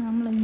น้ำเลย